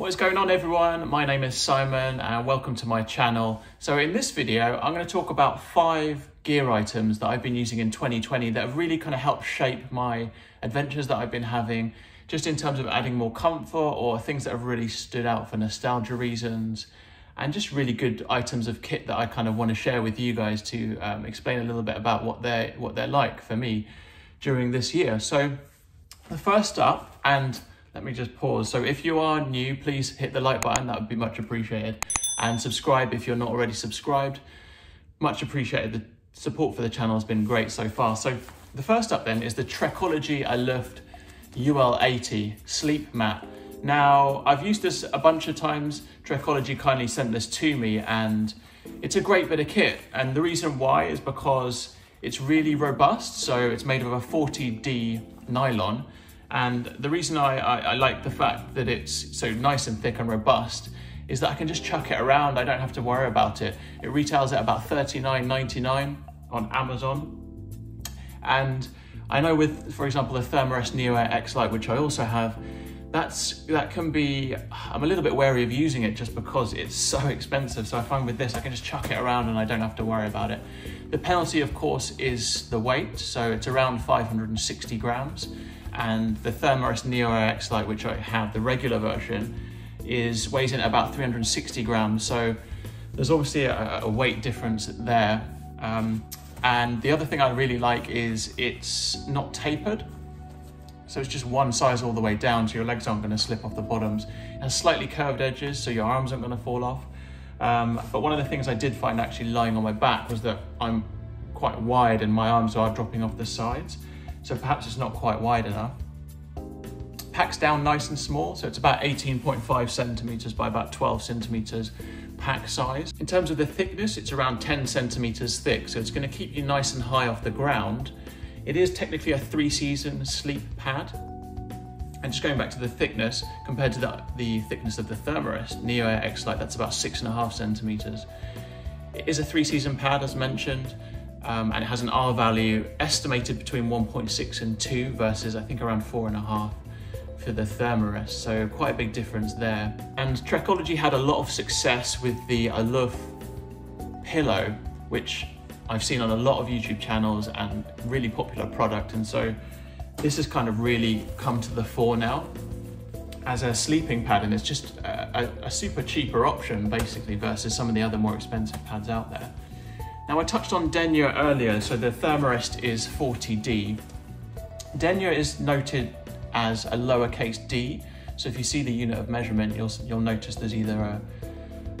What is going on everyone? My name is Simon and welcome to my channel. So in this video, I'm going to talk about five gear items that I've been using in 2020 that have really kind of helped shape my adventures that I've been having, just in terms of adding more comfort or things that have really stood out for nostalgia reasons and just really good items of kit that I kind of want to share with you guys to um, explain a little bit about what they're, what they're like for me during this year. So the first up, and let me just pause. So if you are new, please hit the like button. That would be much appreciated. And subscribe if you're not already subscribed. Much appreciated. The support for the channel has been great so far. So the first up then is the Trekology Aluft UL80 sleep mat. Now, I've used this a bunch of times. Trekology kindly sent this to me and it's a great bit of kit. And the reason why is because it's really robust. So it's made of a 40D nylon and the reason I, I, I, like the fact that it's so nice and thick and robust is that I can just chuck it around. I don't have to worry about it. It retails at about $39.99 on Amazon. And I know with, for example, the Thermarest Neo Air X Lite, which I also have, that's that can be, I'm a little bit wary of using it just because it's so expensive. So I find with this, I can just chuck it around and I don't have to worry about it. The penalty, of course, is the weight. So it's around 560 grams and the Thermarest Neo X Lite, which I have, the regular version, is weighs in at about 360 grams. So there's obviously a, a weight difference there. Um, and the other thing I really like is it's not tapered. So it's just one size all the way down, so your legs aren't going to slip off the bottoms. It has slightly curved edges, so your arms aren't going to fall off. Um, but one of the things I did find actually lying on my back was that I'm quite wide and my arms are dropping off the sides so perhaps it's not quite wide enough. Packs down nice and small, so it's about 18.5 centimeters by about 12 centimeters pack size. In terms of the thickness, it's around 10 centimeters thick, so it's gonna keep you nice and high off the ground. It is technically a three season sleep pad. And just going back to the thickness, compared to the, the thickness of the Thermarest Neo Air X Lite, that's about six and a half centimeters. It is a three season pad as mentioned um, and it has an R value estimated between 1.6 and 2 versus I think around 4.5 for the Thermarest, so quite a big difference there. And Trekology had a lot of success with the Aluft pillow, which I've seen on a lot of YouTube channels and really popular product. And so this has kind of really come to the fore now as a sleeping pad and it's just a, a super cheaper option basically versus some of the other more expensive pads out there. Now I touched on denier earlier, so the Thermarest is 40D. Denier is noted as a lowercase d, so if you see the unit of measurement, you'll, you'll notice there's either a,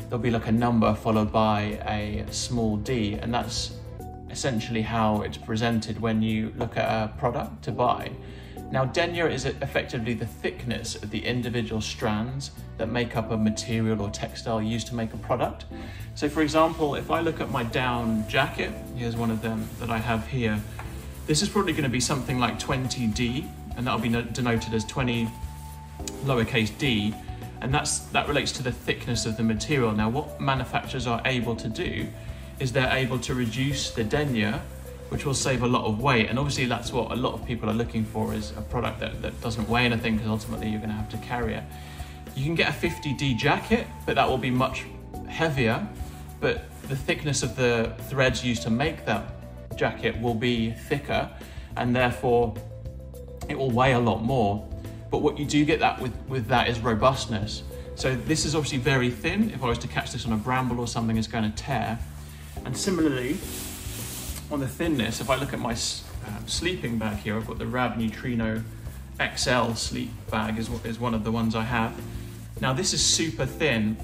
there'll be like a number followed by a small d, and that's essentially how it's presented when you look at a product to buy. Now, denier is effectively the thickness of the individual strands that make up a material or textile used to make a product. So for example, if I look at my down jacket, here's one of them that I have here, this is probably gonna be something like 20D, and that'll be denoted as 20 lowercase d, and that's that relates to the thickness of the material. Now, what manufacturers are able to do is they're able to reduce the denier which will save a lot of weight. And obviously that's what a lot of people are looking for is a product that, that doesn't weigh anything because ultimately you're gonna have to carry it. You can get a 50D jacket, but that will be much heavier, but the thickness of the threads used to make that jacket will be thicker and therefore it will weigh a lot more. But what you do get that with, with that is robustness. So this is obviously very thin. If I was to catch this on a bramble or something, it's going to tear. And similarly, on the thinness, if I look at my uh, sleeping bag here, I've got the Rab Neutrino XL sleep bag is, is one of the ones I have. Now this is super thin.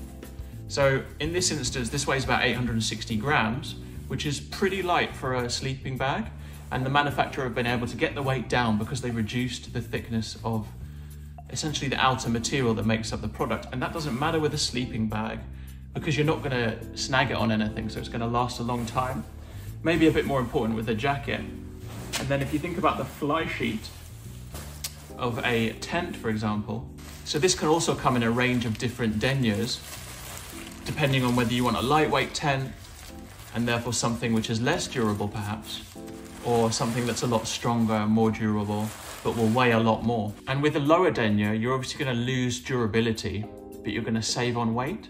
So in this instance, this weighs about 860 grams, which is pretty light for a sleeping bag. And the manufacturer have been able to get the weight down because they reduced the thickness of essentially the outer material that makes up the product. And that doesn't matter with a sleeping bag because you're not gonna snag it on anything, so it's gonna last a long time maybe a bit more important with a jacket. And then if you think about the fly sheet of a tent, for example, so this can also come in a range of different deniers, depending on whether you want a lightweight tent and therefore something which is less durable perhaps, or something that's a lot stronger, and more durable, but will weigh a lot more. And with a lower denier, you're obviously gonna lose durability but you're gonna save on weight.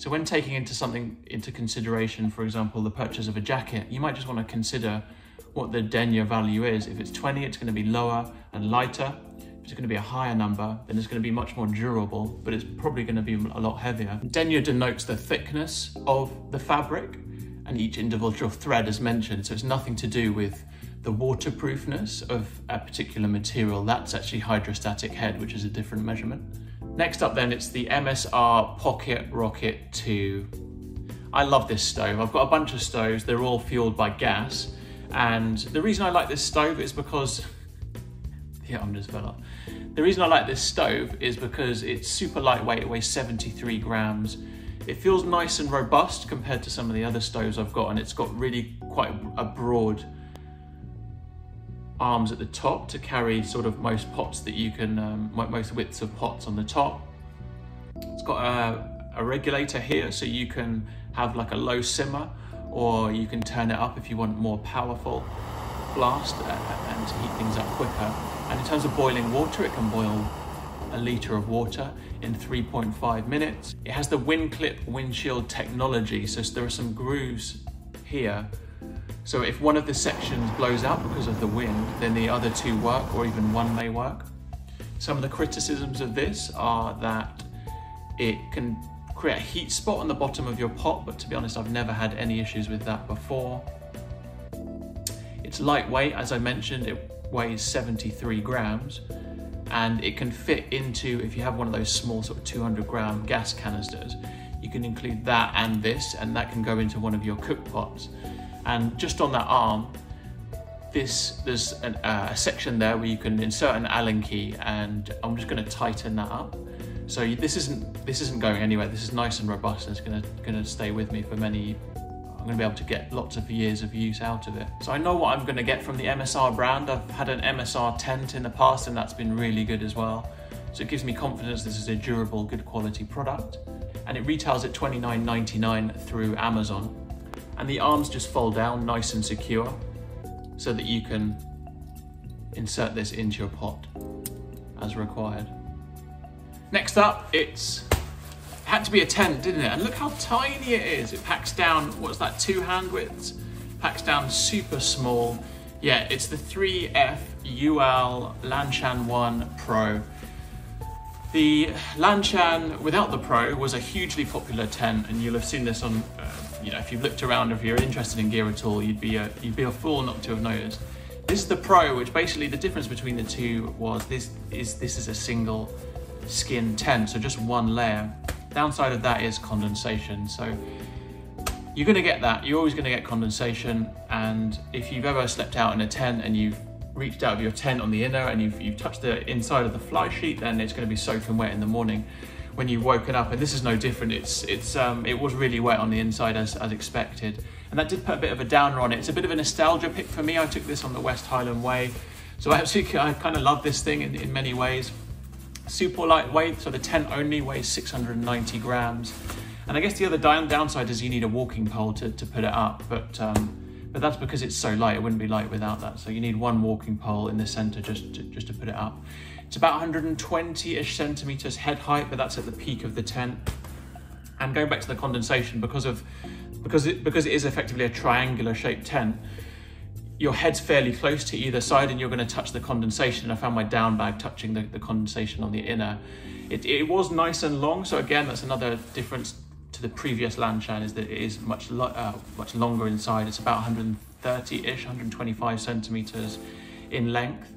So when taking into something into consideration, for example, the purchase of a jacket, you might just wanna consider what the denier value is. If it's 20, it's gonna be lower and lighter. If it's gonna be a higher number, then it's gonna be much more durable, but it's probably gonna be a lot heavier. Denier denotes the thickness of the fabric and each individual thread is mentioned, so it's nothing to do with the waterproofness of a particular material. That's actually hydrostatic head, which is a different measurement. Next up then, it's the MSR Pocket Rocket 2. I love this stove. I've got a bunch of stoves. They're all fueled by gas. And the reason I like this stove is because, yeah, I'm just fell up. The reason I like this stove is because it's super lightweight. It weighs 73 grams. It feels nice and robust compared to some of the other stoves I've got. And it's got really quite a broad arms at the top to carry sort of most pots that you can, um, most widths of pots on the top. It's got a, a regulator here so you can have like a low simmer or you can turn it up if you want more powerful blast and to heat things up quicker. And in terms of boiling water, it can boil a litre of water in 3.5 minutes. It has the WindClip windshield technology, so there are some grooves here so if one of the sections blows out because of the wind, then the other two work or even one may work. Some of the criticisms of this are that it can create a heat spot on the bottom of your pot, but to be honest, I've never had any issues with that before. It's lightweight, as I mentioned, it weighs 73 grams and it can fit into, if you have one of those small sort of 200 gram gas canisters, you can include that and this, and that can go into one of your cook pots. And just on that arm, this there's an, uh, a section there where you can insert an Allen key, and I'm just going to tighten that up. So this isn't this isn't going anywhere. This is nice and robust, and it's going to going to stay with me for many. I'm going to be able to get lots of years of use out of it. So I know what I'm going to get from the MSR brand. I've had an MSR tent in the past, and that's been really good as well. So it gives me confidence this is a durable, good quality product. And it retails at $29.99 through Amazon and the arms just fold down nice and secure so that you can insert this into your pot as required. Next up, it's it had to be a tent, didn't it? And look how tiny it is. It packs down, what's that, two hand widths? Packs down super small. Yeah, it's the 3F UL Lanshan 1 Pro. The Lanshan without the Pro was a hugely popular tent, and you'll have seen this on uh, you know, if you've looked around, if you're interested in gear at all, you'd be a, you'd be a fool not to have noticed. This is the Pro, which basically the difference between the two was this is this is a single skin tent, so just one layer. Downside of that is condensation. So you're going to get that. You're always going to get condensation. And if you've ever slept out in a tent and you've reached out of your tent on the inner and you've, you've touched the inside of the fly sheet, then it's going to be soaking wet in the morning when you've woken up, and this is no different. It's it's um, it was really wet on the inside as as expected, and that did put a bit of a downer on it. It's a bit of a nostalgia pick for me. I took this on the West Highland Way, so I actually I kind of love this thing in, in many ways. Super lightweight, so the tent only weighs 690 grams, and I guess the other down, downside is you need a walking pole to, to put it up, but. Um, but that's because it's so light. It wouldn't be light without that. So you need one walking pole in the center just to, just to put it up. It's about 120-ish centimeters head height, but that's at the peak of the tent. And going back to the condensation, because of because it because it is effectively a triangular shaped tent, your head's fairly close to either side and you're going to touch the condensation. And I found my down bag touching the, the condensation on the inner. It, it was nice and long, so again, that's another difference to the previous Lanshan is that it is much uh, much longer inside. It's about 130-ish, 125 centimeters in length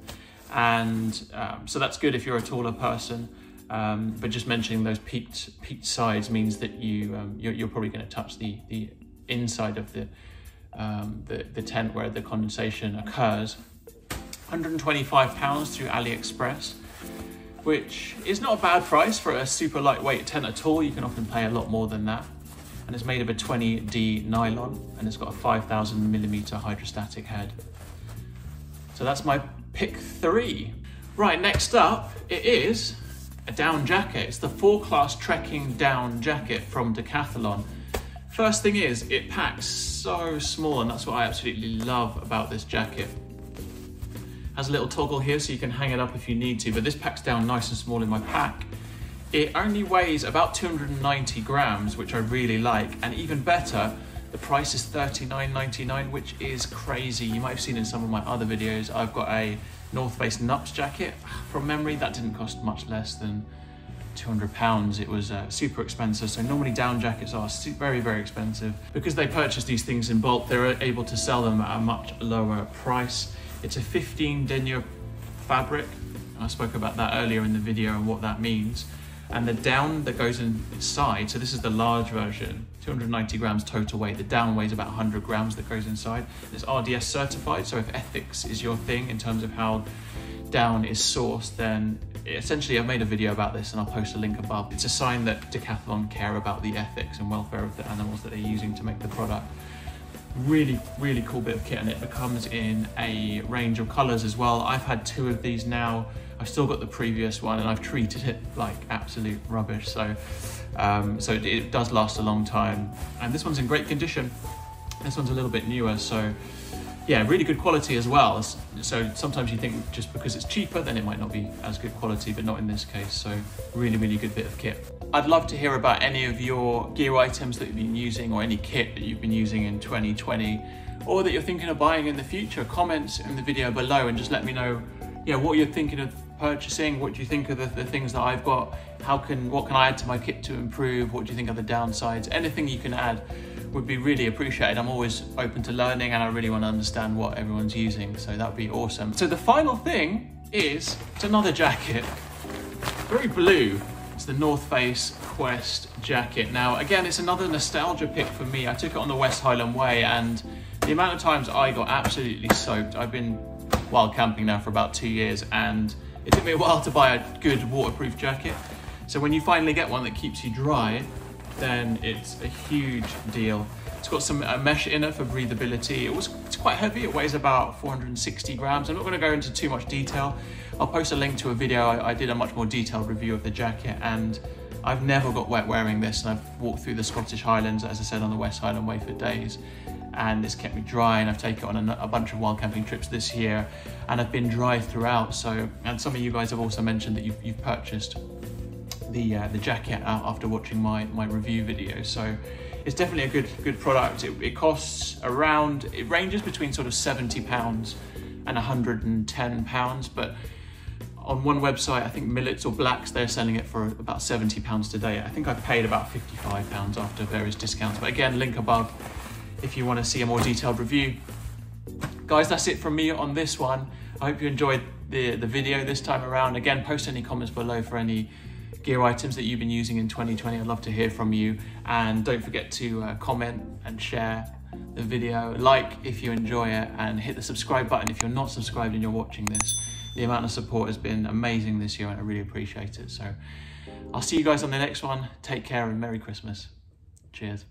and um, so that's good if you're a taller person. Um, but just mentioning those peaked peaked sides means that you um, you're, you're, probably going to touch the the inside of the, um, the the tent where the condensation occurs. 125 pounds through AliExpress, which is not a bad price for a super lightweight tent at all. You can often pay a lot more than that. And it's made of a 20D nylon and it's got a 5,000 millimeter hydrostatic head. So that's my pick three. Right, next up, it is a down jacket. It's the Forclaz trekking down jacket from Decathlon. First thing is, it packs so small, and that's what I absolutely love about this jacket. Has a little toggle here so you can hang it up if you need to, but this packs down nice and small in my pack. It only weighs about 290 grams, which I really like, and even better, the price is $39.99, which is crazy. You might have seen in some of my other videos, I've got a North Face Nuptse jacket. From memory, that didn't cost much less than 200 pounds. It was uh, super expensive. So normally down jackets are very, very expensive. Because they purchase these things in bulk, they're able to sell them at a much lower price. It's a 15 denier fabric. I spoke about that earlier in the video and what that means and the down that goes inside, so this is the large version, 290 grams total weight. The down weighs about 100 grams that goes inside. It's RDS certified, so if ethics is your thing in terms of how down is sourced, then essentially I've made a video about this and I'll post a link above. It's a sign that Decathlon care about the ethics and welfare of the animals that they're using to make the product. Really, really cool bit of kit and it comes in a range of colors as well. I've had two of these now. I've still got the previous one and I've treated it like absolute rubbish. So, um, so it, it does last a long time. And this one's in great condition. This one's a little bit newer, so yeah, really good quality as well. So sometimes you think just because it's cheaper, then it might not be as good quality, but not in this case. So really, really good bit of kit. I'd love to hear about any of your gear items that you've been using or any kit that you've been using in 2020 or that you're thinking of buying in the future. Comments in the video below and just let me know yeah, what you're thinking of purchasing. What do you think of the, the things that I've got? How can, what can I add to my kit to improve? What do you think are the downsides? Anything you can add would be really appreciated. I'm always open to learning and I really want to understand what everyone's using, so that would be awesome. So the final thing is, it's another jacket, very blue. It's the North Face Quest jacket. Now, again, it's another nostalgia pick for me. I took it on the West Highland Way and the amount of times I got absolutely soaked. I've been wild camping now for about two years and it took me a while to buy a good waterproof jacket. So when you finally get one that keeps you dry, then it's a huge deal. It's got some uh, mesh inner for breathability. It was it's quite heavy. It weighs about 460 grams. I'm not going to go into too much detail. I'll post a link to a video. I, I did a much more detailed review of the jacket and I've never got wet wearing this and I've walked through the Scottish Highlands, as I said, on the West Highland Way for days and it's kept me dry and I've taken it on a, a, bunch of wild camping trips this year and I've been dry throughout so and some of you guys have also mentioned that you've, you've purchased the uh, the jacket after watching my my review video so it's definitely a good good product. It, it costs around it ranges between sort of 70 pounds and 110 pounds but on one website, I think Millets or Blacks, they're selling it for about 70 pounds today. I think I've paid about 55 pounds after various discounts. But again, link above if you want to see a more detailed review. Guys, that's it from me on this one. I hope you enjoyed the, the video this time around. Again, post any comments below for any gear items that you've been using in 2020. I'd love to hear from you. And don't forget to uh, comment and share the video. Like if you enjoy it and hit the subscribe button if you're not subscribed and you're watching this. The amount of support has been amazing this year and I really appreciate it. So I'll see you guys on the next one. Take care and Merry Christmas. Cheers.